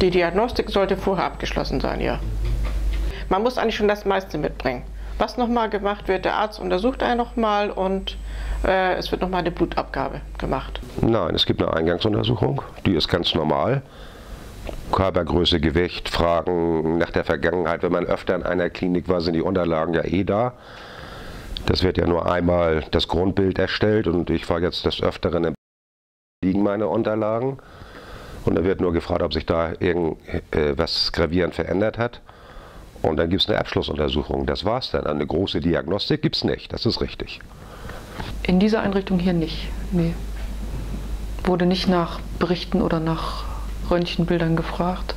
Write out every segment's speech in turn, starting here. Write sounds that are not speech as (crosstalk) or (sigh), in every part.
Die Diagnostik sollte vorher abgeschlossen sein, ja. Man muss eigentlich schon das meiste mitbringen. Was nochmal gemacht wird, der Arzt untersucht einen nochmal und äh, es wird nochmal eine Blutabgabe gemacht. Nein, es gibt eine Eingangsuntersuchung, die ist ganz normal. Körpergröße, Gewicht, Fragen nach der Vergangenheit. Wenn man öfter in einer Klinik war, sind die Unterlagen ja eh da. Das wird ja nur einmal das Grundbild erstellt und ich war jetzt des Öfteren im liegen meine Unterlagen. Und da wird nur gefragt, ob sich da irgendwas äh, gravierend verändert hat. Und dann gibt es eine Abschlussuntersuchung. Das war's dann. Eine große Diagnostik gibt es nicht, das ist richtig. In dieser Einrichtung hier nicht. Nee. Wurde nicht nach Berichten oder nach Röntgenbildern gefragt.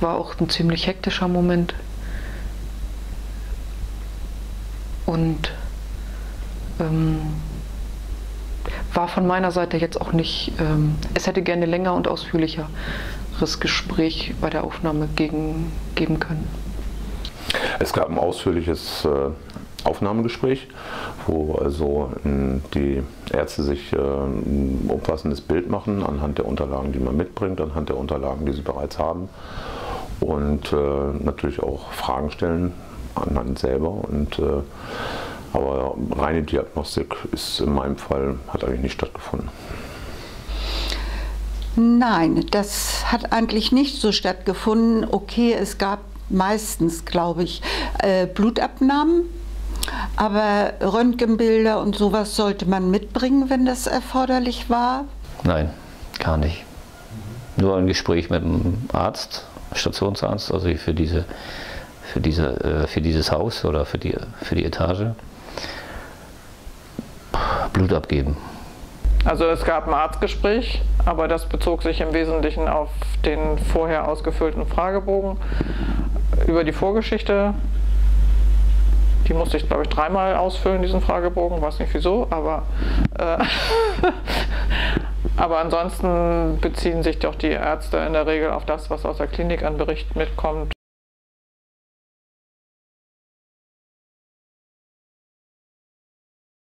War auch ein ziemlich hektischer Moment. Und ähm, war von meiner Seite jetzt auch nicht, ähm, es hätte gerne länger und ausführlicheres Gespräch bei der Aufnahme gegen, geben können. Es gab ein ausführliches äh, Aufnahmegespräch, wo also ähm, die Ärzte sich äh, ein umfassendes Bild machen anhand der Unterlagen, die man mitbringt, anhand der Unterlagen, die sie bereits haben und äh, natürlich auch Fragen stellen anhand selber und aber reine Diagnostik ist in meinem Fall hat eigentlich nicht stattgefunden. Nein, das hat eigentlich nicht so stattgefunden. Okay, es gab meistens, glaube ich, äh, Blutabnahmen. Aber Röntgenbilder und sowas sollte man mitbringen, wenn das erforderlich war? Nein, gar nicht. Nur ein Gespräch mit dem Arzt, Stationsarzt, also für, diese, für, diese, äh, für dieses Haus oder für die, für die Etage. Blut abgeben. Also es gab ein Arztgespräch, aber das bezog sich im Wesentlichen auf den vorher ausgefüllten Fragebogen über die Vorgeschichte. Die musste ich, glaube ich, dreimal ausfüllen, diesen Fragebogen, weiß nicht wieso, aber, äh, (laughs) aber ansonsten beziehen sich doch die Ärzte in der Regel auf das, was aus der Klinik an Bericht mitkommt.